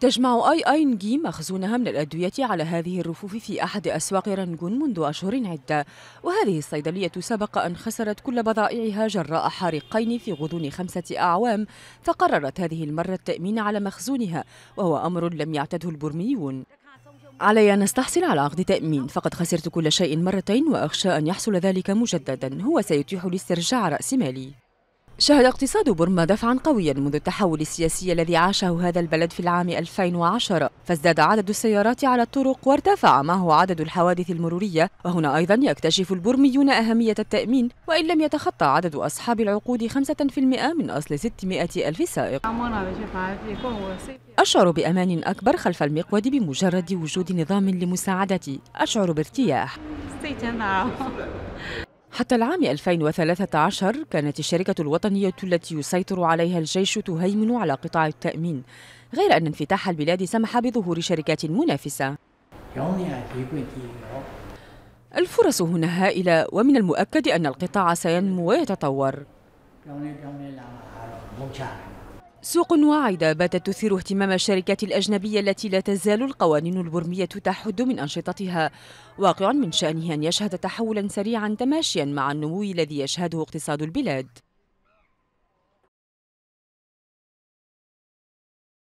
تجمع أي أي نجي مخزونها من الأدوية على هذه الرفوف في أحد أسواق رنغون منذ أشهر عدة. وهذه الصيدلية سبق أن خسرت كل بضائعها جراء حارقين في غضون خمسة أعوام فقررت هذه المرة التأمين على مخزونها وهو أمر لم يعتده البرميون. علي أن أستحصل على عقد تأمين فقد خسرت كل شيء مرتين وأخشى أن يحصل ذلك مجددا. هو سيتيح لي استرجاع رأس مالي. شهد اقتصاد بورما دفعا قويا منذ التحول السياسي الذي عاشه هذا البلد في العام 2010 فازداد عدد السيارات على الطرق وارتفع معه عدد الحوادث المرورية. وهنا أيضا يكتشف البرميون أهمية التأمين وإن لم يتخطى عدد أصحاب العقود 5% من أصل 600 ألف سائق. أشعر بأمان أكبر خلف المقود بمجرد وجود نظام لمساعدتي. أشعر بارتياح. حتى العام 2013 كانت الشركة الوطنية التي يسيطر عليها الجيش تهيمن على قطاع التأمين غير أن انفتاح البلاد سمح بظهور شركات منافسة. الفرص هنا هائلة ومن المؤكد أن القطاع سينمو ويتطور. سوق واعدة باتت تثير اهتمام الشركات الأجنبية التي لا تزال القوانين البرمية تحد من أنشطتها واقع من شأنه أن يشهد تحولا سريعا تماشيا مع النمو الذي يشهده اقتصاد البلاد.